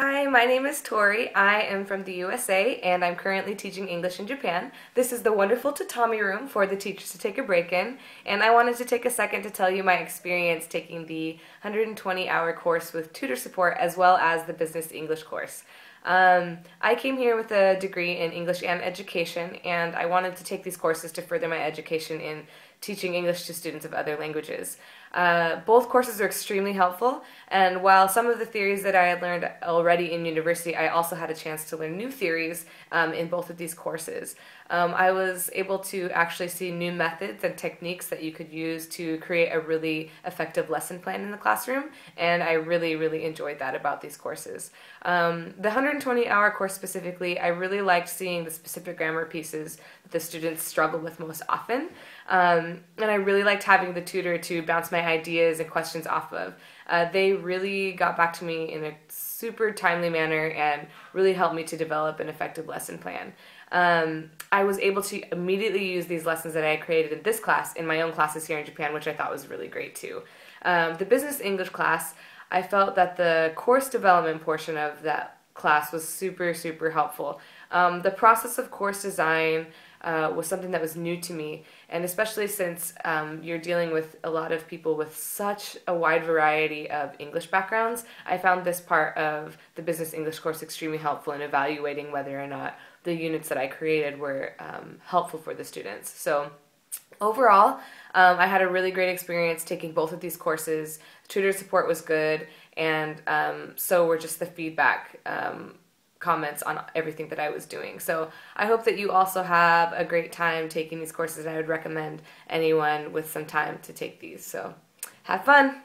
Hi, my name is Tori. I am from the USA and I'm currently teaching English in Japan. This is the wonderful tatami room for the teachers to take a break in, and I wanted to take a second to tell you my experience taking the 120 hour course with tutor support as well as the business English course. Um, I came here with a degree in English and education, and I wanted to take these courses to further my education in teaching English to students of other languages. Uh, both courses are extremely helpful, and while some of the theories that I had learned already in university, I also had a chance to learn new theories um, in both of these courses. Um, I was able to actually see new methods and techniques that you could use to create a really effective lesson plan in the classroom, and I really, really enjoyed that about these courses. Um, the 120 hour course specifically, I really liked seeing the specific grammar pieces that the students struggle with most often. Um, and I really liked having the tutor to bounce my ideas and questions off of. Uh, they really got back to me in a super timely manner and really helped me to develop an effective lesson plan. Um, I was able to immediately use these lessons that I created in this class in my own classes here in Japan, which I thought was really great too. Um, the business English class, I felt that the course development portion of that class was super, super helpful. Um, the process of course design, uh, was something that was new to me, and especially since um, you're dealing with a lot of people with such a wide variety of English backgrounds, I found this part of the business English course extremely helpful in evaluating whether or not the units that I created were um, helpful for the students. So overall, um, I had a really great experience taking both of these courses. Tutor support was good, and um, so were just the feedback um, comments on everything that I was doing. So I hope that you also have a great time taking these courses. I would recommend anyone with some time to take these. So have fun.